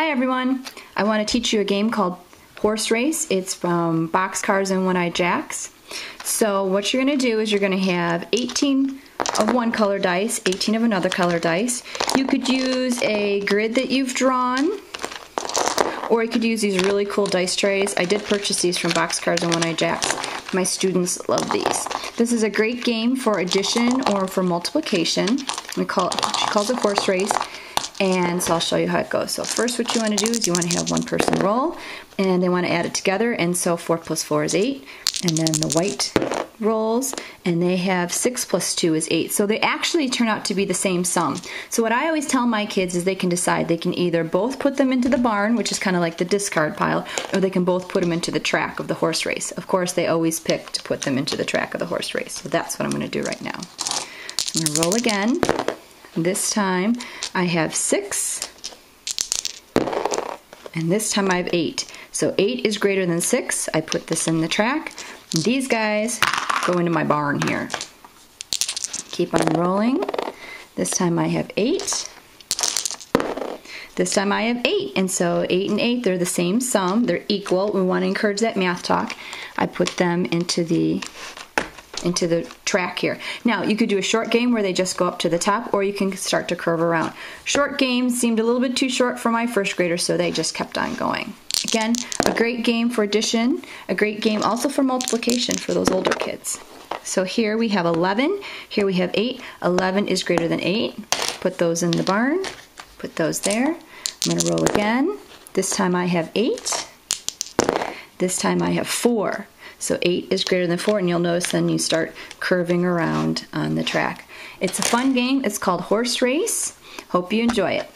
Hi everyone! I want to teach you a game called Horse Race. It's from Boxcars and One-Eyed Jacks. So what you're going to do is you're going to have 18 of one color dice, 18 of another color dice. You could use a grid that you've drawn or you could use these really cool dice trays. I did purchase these from Boxcars and One-Eyed Jacks. My students love these. This is a great game for addition or for multiplication. We call it, she calls it horse race and so I'll show you how it goes. So first what you want to do is you want to have one person roll and they want to add it together and so 4 plus 4 is 8 and then the white rolls and they have 6 plus 2 is 8. So they actually turn out to be the same sum. So what I always tell my kids is they can decide they can either both put them into the barn which is kind of like the discard pile or they can both put them into the track of the horse race. Of course they always pick to put them into the track of the horse race. So that's what I'm going to do right now. I'm going to roll again. This time I have six, and this time I have eight. So eight is greater than six. I put this in the track. These guys go into my barn here. Keep on rolling. This time I have eight. This time I have eight, and so eight and eight, they're the same sum. They're equal. We want to encourage that math talk. I put them into the into the track here. Now, you could do a short game where they just go up to the top, or you can start to curve around. Short games seemed a little bit too short for my first graders, so they just kept on going. Again, a great game for addition, a great game also for multiplication for those older kids. So here we have 11, here we have 8. 11 is greater than 8. Put those in the barn, put those there. I'm going to roll again. This time I have 8. This time I have 4. So 8 is greater than 4, and you'll notice then you start curving around on the track. It's a fun game. It's called Horse Race. Hope you enjoy it.